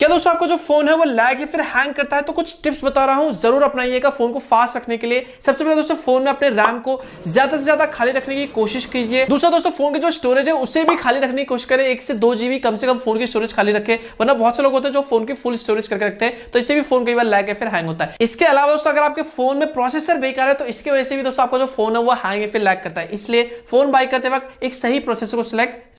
क्या दोस्तों, आपका जो फ़ोन है वो लैग या फिर हैंग करता है? तो कुछ टिप्स बता रहा हूँ। ज़रूर अपनाइएगा फ़ोन को फास्ट रखने के लिए। सबसे पहले दोस्तों, फ़ोन में अपने रैम को ज़्यादा से ज़्यादा खाली रखने की कोशिश कीजिए। दूसरा दोस्तों, फ़ोन की जो स्टोरेज है, उसे भी खाली रखने की कोशिश करें। एक से दो जीबी कम से कम फ़ोन की स्टोरेज खाली रखे। वरना बहुत से लोग होते हैं जो फ़ोन की फुल स्टोरेज करके रखते हैं तो इससे भी फ़ोन कई बार लैग या फिर हैंग होता है। इसके अलावा दोस्तों, अगर आपके फ़ोन में प्रोसेसर बेकार है तो इसकी वजह से भी दोस्तों, आपका जो फ़ोन है वो हैंग या फिर लैग करता है। इसलिए फ़ोन बाय करते वक्त एक सही प्रोसेसर को सिलेक्ट